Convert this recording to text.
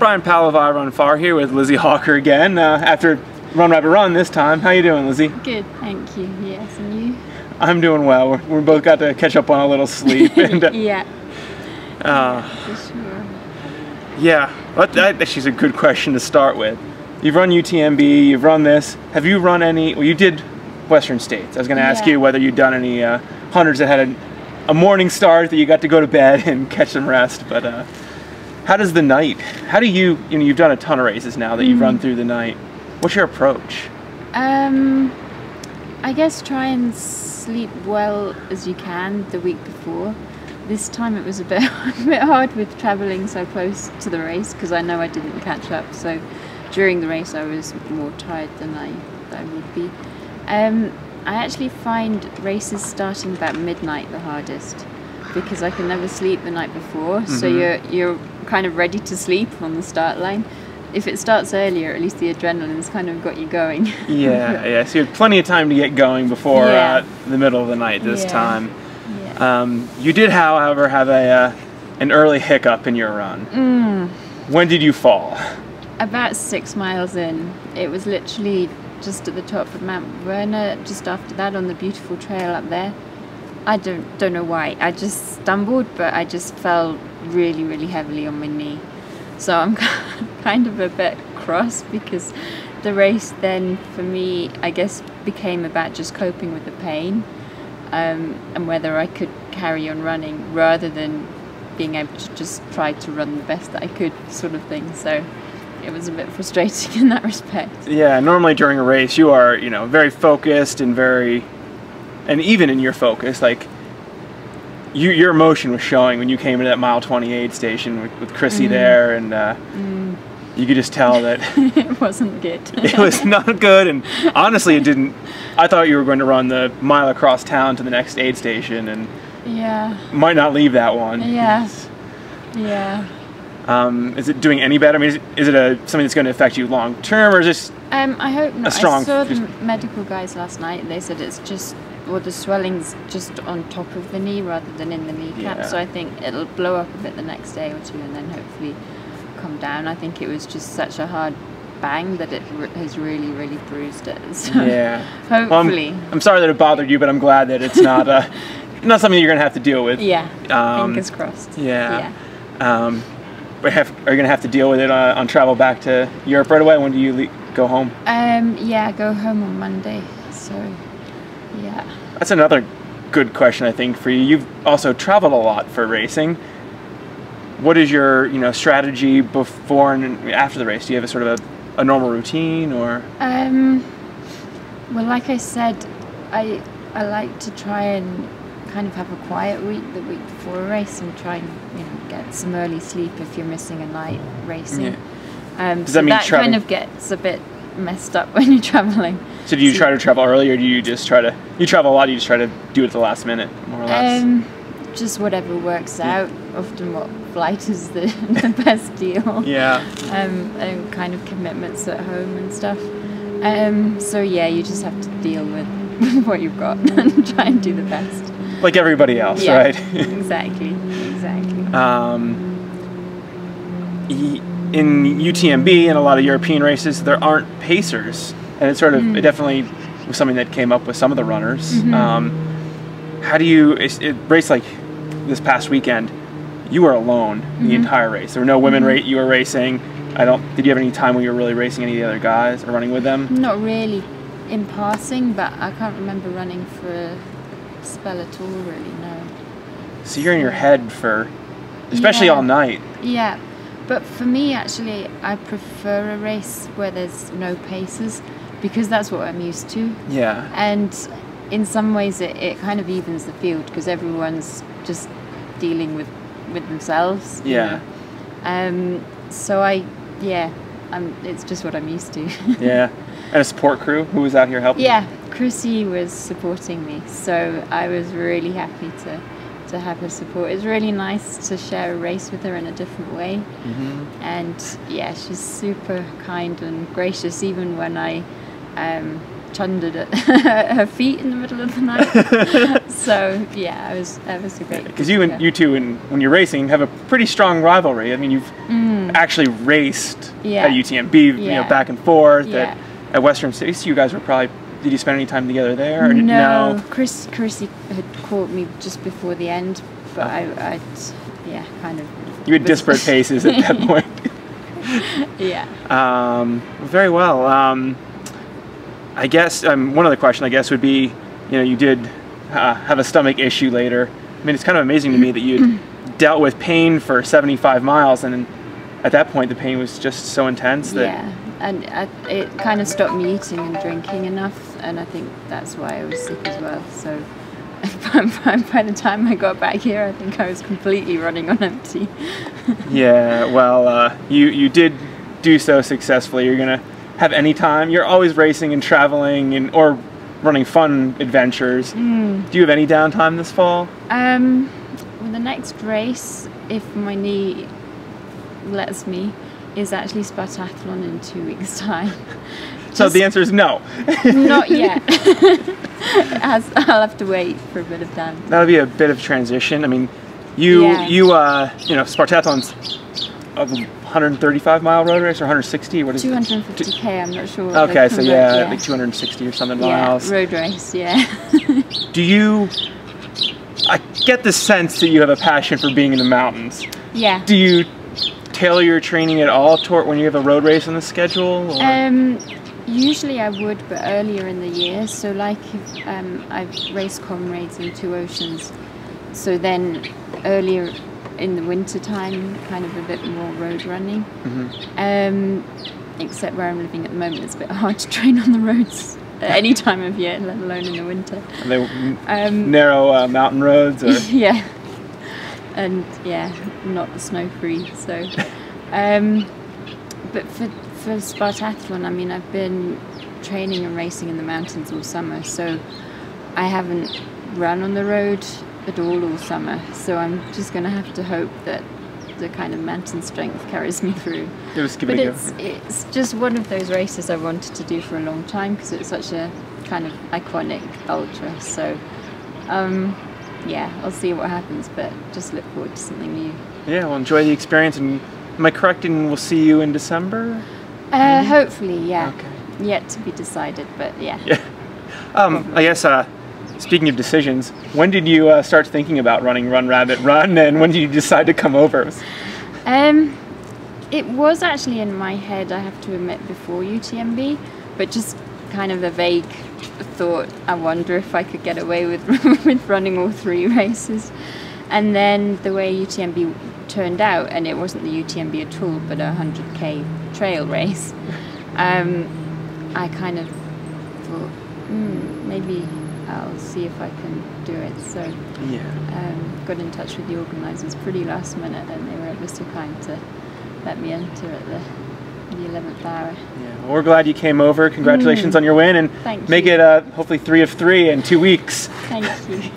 Bryon Powell iRunFar here with Lizzy Hawker again uh, after Run Rabbit Run this time. How you doing, Lizzie? Good, thank you. Yes, and you? I'm doing well. We're, we both got to catch up on a little sleep. and, uh, yeah, uh, for sure. yeah, that, is a good question to start with. You've run UTMB, you've run this. Have you run any? Well, you did Western States. I was going to ask Yeah. you whether you'd done any uh, hunters that had a, a morning start that you got to go to bed and catch some rest. But uh, how does the night? How do you? You know, you've done a ton of races now that you've run through the night. What's your approach? Um, I guess try and sleep well as you can the week before. This time it was a bit, a bit hard with travelling so close to the race because I know I didn't catch up. So during the race I was more tired than I, I would be. Um, I actually find races starting about midnight the hardest because I can never sleep the night before. So you're you're kind of ready to sleep on the start line. If it starts earlier, at least the adrenaline's kind of got you going. Yeah, yeah. So you had plenty of time to get going before Yeah. uh, the middle of the night this Yeah. time. yeah. Um, you did, however, have a uh, an early hiccup in your run. Mm. When did you fall? About six miles in, it was literally just at the top of Mount Werner. Just after that, on the beautiful trail up there. I don't don't know why. I just stumbled, but I just fell really, really heavily on my knee. So I'm kind of a bit cross because the race then for me, I guess, became about just coping with the pain um, and whether I could carry on running rather than being able to just try to run the best that I could, sort of thing. So it was a bit frustrating in that respect. Yeah, normally during a race, you are, you know, very focused and very, and even in your focus, like, you, your emotion was showing when you came into that mile 28 station with, with Chrissy there, and uh, you could just tell that it wasn't good. it was not good. And honestly, it didn't. I thought you were going to run the mile across town to the next aid station, and yeah, might not leave that one. Yeah. yeah. Um, is it doing any better? I mean, is it, is it a something that's going to affect you long term, or is this? Um, I hope not. A strong- I saw the medical guys last night. And they said it's just, well, the swelling's just on top of the knee rather than in the kneecap. Yeah. So I think it'll blow up a bit the next day or two, and then hopefully come down. I think it was just such a hard bang that it r- has really, really bruised it. So Yeah. Well, hopefully, I'm, I'm sorry that it bothered you, but I'm glad that it's not uh, not something you're going to have to deal with. yeah. Um, fingers crossed. yeah. Um, but have, are you going to have to deal with it uh, on travel back to Europe right away? When do you le- go home? Yeah. Um. Yeah. I go home on Monday. So. Yeah. That's another good question, I think, for you. You've also traveled a lot for racing. What is your, you know, strategy before and after the race? Do you have a sort of a, a normal routine, or Um, well, like I said, I I like to try and kind of have a quiet week the week before a race and try and you know get some early sleep if you're missing a night racing. Yeah. Um, Does so that mean that kind of gets a bit messed up when you're traveling. so do you try to travel early, or do you just try to you travel a lot? You just try to do it at the last minute, more or less. Um, just whatever works out. Often, what flight is the, the best deal. yeah. um, and kind of commitments at home and stuff. Um, so yeah, you just have to deal with, with what you've got and try and do the best. Like everybody else, yeah, right? exactly, exactly. um, in UTMB and a lot of European races, there aren't pacers, and it sort of Mm. it definitely was something that came up with some of the runners. Mm-hmm. Um, how do you it's, it, race like this past weekend? You were alone Mm-hmm. the entire race. There were no women rate. You were racing. I don't. Did you have any time when you were really racing any of the other guys or running with them? Not really in passing, but I can't remember running for a spell at all. Really, no. So you're in your head for, especially Yeah. all night. Yeah, but for me, actually, I prefer a race where there's no paces because that's what I'm used to. Yeah. and in some ways it, it kind of evens the field because everyone's just dealing with with themselves you Yeah. know. um so i yeah i'm it's just what i'm used to Yeah. And a support crew who was out here helping. yeah Chrissy was supporting me so i was really happy to to have her support it's really nice to share a race with her in a different way hmm and yeah, she's super kind and gracious, even when I um, chundered at her feet in the middle of the night. so yeah, I was I was a great. Because you and you two, and when you're racing, have a pretty strong rivalry. I mean, you've Mm. actually raced Yeah. at UTMB, you know, back and forth. Yeah. At, at Western States, you guys were probably. Did you spend any time together there? Or did- no, Chris Chrissy had caught me just before the end, but Oh. I, I'd yeah, kind of. You had disparate paces at that point. Yeah. Um, very well. Um, I guess um, one other question, I guess, would be, you know, you did uh, have a stomach issue later. I mean, it's kind of amazing to me that you dealt with pain for 75 miles, and at that point, the pain was just so intense that Yeah, and I, it kind of stopped me eating and drinking enough, and I think that's why I was sick as well. So by, by the time I got back here, I think I was completely running on empty. Yeah, well, uh, you you did do so successfully. You're gonna have any time. You're always racing and traveling and or running fun adventures. Hmm. Do you have any downtime this fall? Um, well, the next race, if my knee lets me, is actually Spartathlon in two weeks' time. So the answer is no. not yet. As I'll have to wait for a bit of time. That'll be a bit of transition. I mean, you Yeah. you uh you know Spartathlon's a 135 mile road race or 160. What is it? 250k. I'm not sure. Okay, so correct- yeah, like 260 or something yeah, miles. road race. Yeah. Do you? I get the sense that you have a passion for being in the mountains. yeah. Do you tailor your training at all toward when you have a road race on the schedule? Or? Um, usually I would, but earlier in the year. So like if um, I've raced Comrades in Two Oceans, so then earlier in the winter time, kind of a bit more road running. Um, except where I'm living at the moment, it's a bit hard to train on the roads at any time of year, let alone in the winter. Are they Um, narrow uh, mountain roads or? yeah, and yeah, not the snow free. So, um, but for for Spartathlon, I mean, I've been training and racing in the mountains all summer, so I haven't run on the road at all all summer. So I'm just going to have to hope that the kind of mountain strength carries me through. Give But it's it's just one of those races I wanted to do for a long time because it's such a kind of iconic ultra. So, um, yeah, I'll see what happens, but just look forward to something new. Yeah, well, enjoy the experience. And am I correct in we'll see you in December? Uh, hopefully, yeah. Okay. Yet to be decided, but yeah. Yeah. Um, I guess. Uh, speaking of decisions, when did you uh, start thinking about running Run Rabbit Run, and when did you decide to come over? Um, it was actually in my head, I have to admit, before UTMB, but just kind of a vague thought. I wonder if I could get away with with running all three races, and then the way UTMB turned out, and it wasn't the UTMB at all, but a 100k trail race. Um, I kind of thought, hmm, maybe I'll see if I can do it. So Yeah. um, got in touch with the organisers pretty last minute, and they were ever so kind to let me enter at the the eleventh hour. Yeah. Well, we're glad you came over. Congratulations on your win, and Thank make you. it uh, hopefully three of three in two weeks. Thank you.